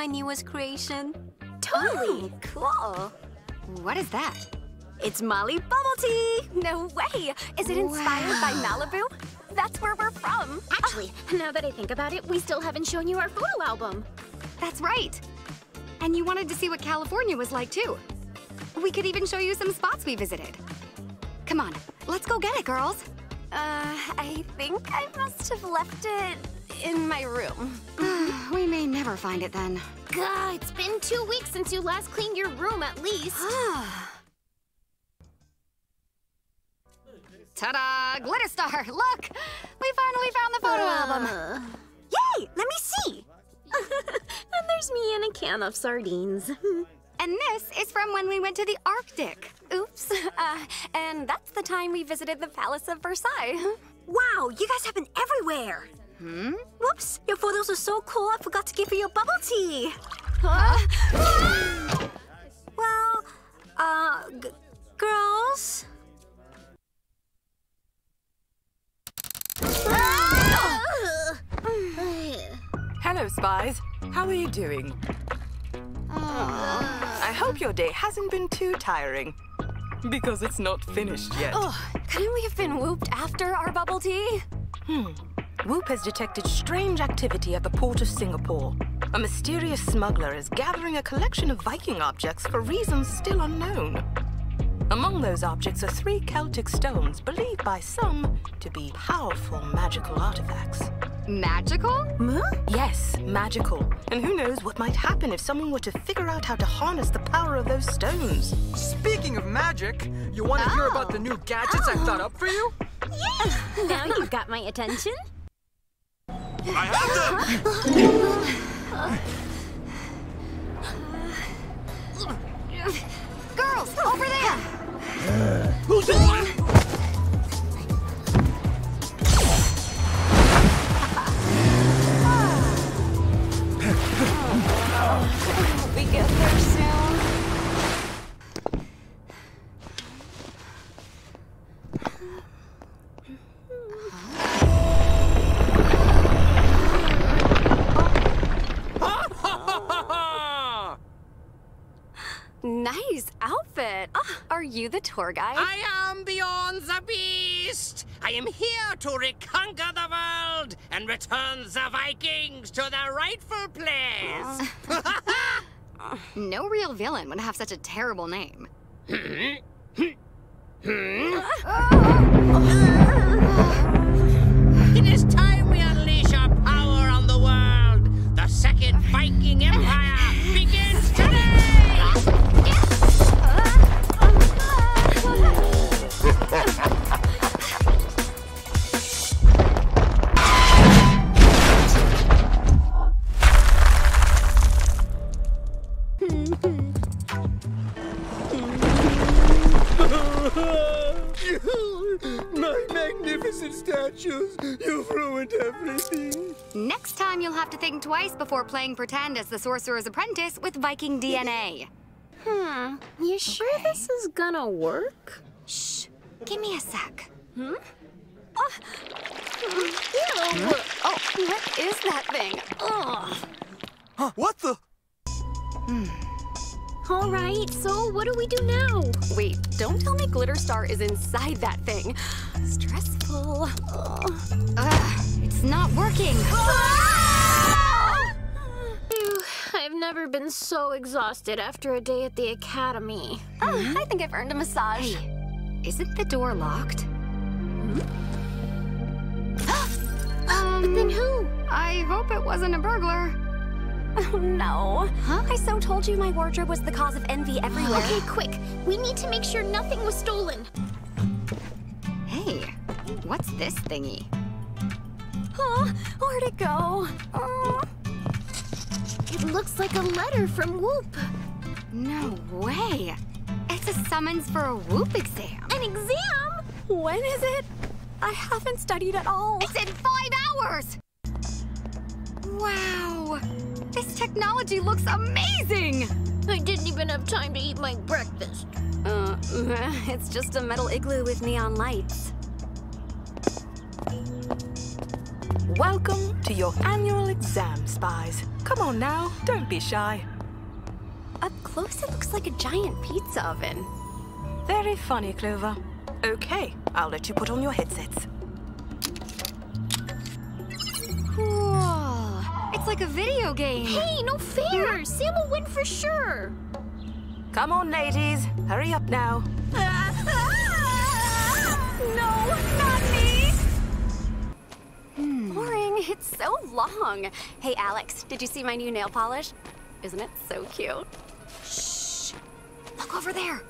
my newest creation? Totally. cool. What is that? It's Molly Bubble Tea! No way! Is it inspired by Malibu? That's where we're from. Actually, now that I think about it, we still haven't shown you our photo album. That's right. And you wanted to see what California was like, too. We could even show you some spots we visited. Come on, let's go get it, girls. Uh, I think I must have left it in my room. we may never find it then. God, it's been two weeks since you last cleaned your room at least. Ta-da! Glitter Star, look! We finally found the photo album. Yay! Let me see! and there's me and a can of sardines. And this is from when we went to the Arctic. Oops. Uh, and that's the time we visited the Palace of Versailles. Wow, you guys have been everywhere. Hmm? Whoops, your photos are so cool, I forgot to give you your bubble tea. Huh? well, uh, girls? Hello, spies. How are you doing? I hope your day hasn't been too tiring. Because it's not finished yet. Oh, couldn't we have been whooped after our bubble tea? Hmm. WOOHP has detected strange activity at the port of Singapore. A mysterious smuggler is gathering a collection of Viking objects for reasons still unknown. Among those objects are three Celtic stones believed by some to be powerful magical artifacts. Magical? Huh? Yes, magical. And who knows what might happen if someone were to figure out how to harness the power of those stones. Speaking of magic, you want to oh. hear about the new gadgets oh. I thought up for you? Yeah! now you've got my attention. I have them! You the tour guide? I am beyond the beast. I am here to reconquer the world and return the Vikings to their rightful place. Uh, no real villain would have such a terrible name. it is time we unleash our power on the world. The Second Viking Empire begins today! You'll have to think twice before playing pretend as the Sorcerer's Apprentice with Viking DNA. Hmm, you sure okay. this is gonna work? Shh, give me a sec. Hmm? Oh. Ew! Oh, what is that thing? Ugh. Huh, what the? Hmm. All right, so what do we do now? Wait, don't tell me Glitter Star is inside that thing. Stressful. Ugh. Ugh, it's not working. I've never been so exhausted after a day at the academy. Oh, mm -hmm. I think I've earned a massage. Hey, isn't the door locked? Hmm? um, but then who? I hope it wasn't a burglar. Oh, no. Huh? I so told you my wardrobe was the cause of envy everywhere. Okay, quick. We need to make sure nothing was stolen. Hey, what's this thingy? Huh? Where'd it go? Uh... It looks like a letter from WOOHP. No way. It's a summons for a WOOHP exam. An exam? When is it? I haven't studied at all. It's in five hours! Wow! This technology looks amazing! I didn't even have time to eat my breakfast. Uh, it's just a metal igloo with neon lights. Welcome to your annual exam, spies. Come on now, don't be shy. Up close, it looks like a giant pizza oven. Very funny, Clover. Okay, I'll let you put on your headsets. Whoa, it's like a video game. Hey, no fair! Sam will win for sure! Come on, ladies. Hurry up now. no, Hey, Alex, did you see my new nail polish? Isn't it so cute? Shh! Look over there.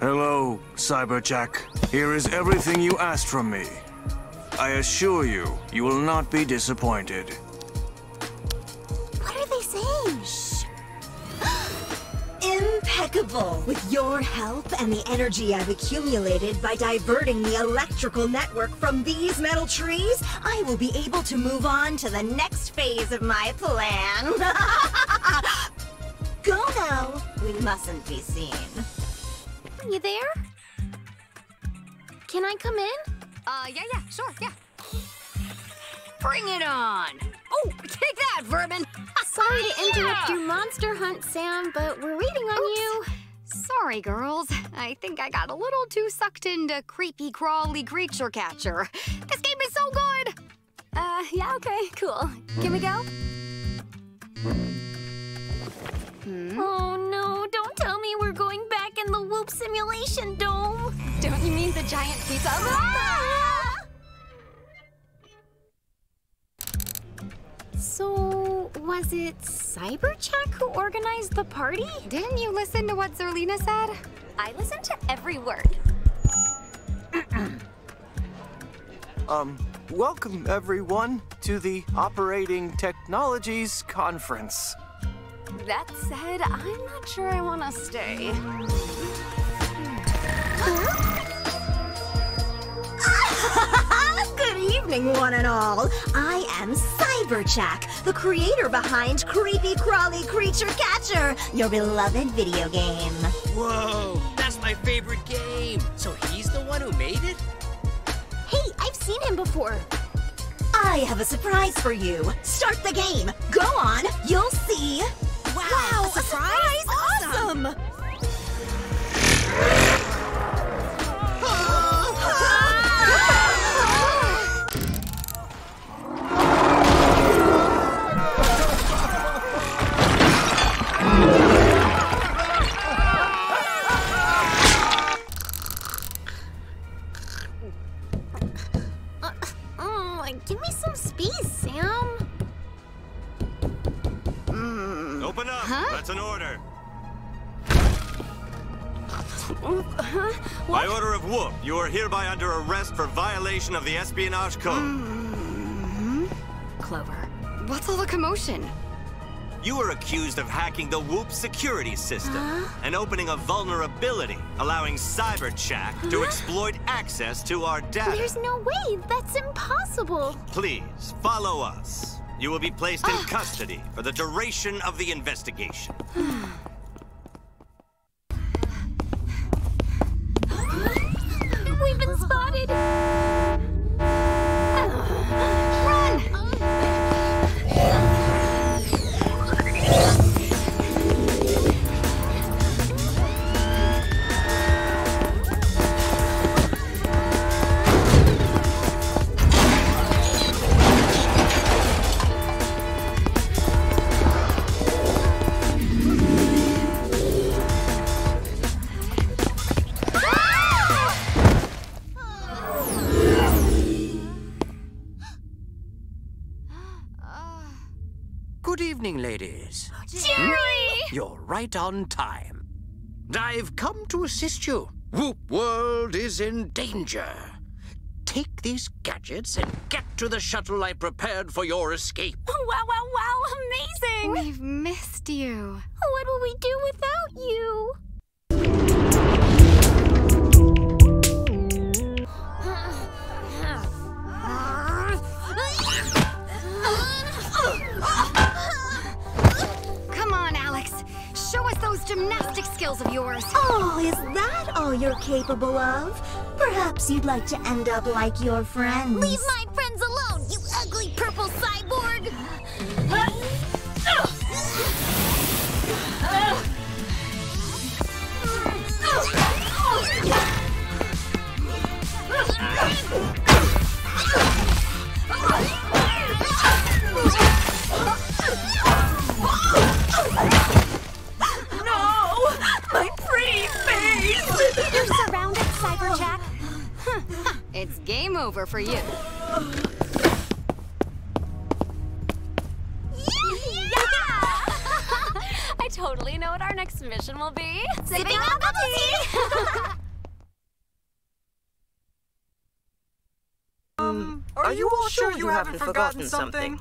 Hello, Cyberjack. Here is everything you asked from me. I assure you, you will not be disappointed. Impeccable! With your help and the energy I've accumulated by diverting the electrical network from these metal trees, I will be able to move on to the next phase of my plan. Go now. We mustn't be seen. You there? Can I come in? Uh, yeah, yeah, sure, yeah. Bring it on! Oh, take that, vermin! Sorry to interrupt your monster hunt, Sam, but we're waiting on you. Sorry, girls. I think I got a little too sucked into creepy, crawly creature catcher. This game is so good! Uh, yeah, okay, cool. Can we go? Oh no, don't tell me we're going back in the WOOHP Simulation Dome. Don't you mean the giant pizza? Ah! Was it Cybercheck who organized the party? Didn't you listen to what Zerlina said? I listened to every word. Um, welcome everyone to the Operating Technologies Conference. That said, I'm not sure I want to stay. Evening, one and all. I am Cyberjack, the creator behind Creepy Crawly Creature Catcher, your beloved video game. Whoa, that's my favorite game. So he's the one who made it? Hey, I've seen him before. I have a surprise for you. Start the game. Go on, you'll see. Wow, a surprise? Awesome! Oh, Up. That's an order. By order of WOOHP, you are hereby under arrest for violation of the Espionage Code. Mm-hmm. Clover. What's all the commotion? You are accused of hacking the WOOHP security system and opening a vulnerability, allowing Cybercheck to exploit access to our data. There's no way. That's impossible. Please, follow us. You will be placed in ah. custody for the duration of the investigation. Ah. Good evening, ladies. Jerry! You're right on time. I've come to assist you. WOOHP World is in danger. Take these gadgets and get to the shuttle I prepared for your escape. Wow, wow, wow, amazing! We've missed you. What will we do without you? those gymnastic skills of yours. Oh, is that all you're capable of? Perhaps you'd like to end up like your friends. Leave my friends alone, you ugly purple cyborg! Game over for you. I totally know what our next mission will be. Sipping on bubble tea! Um, are you all sure you haven't forgotten something?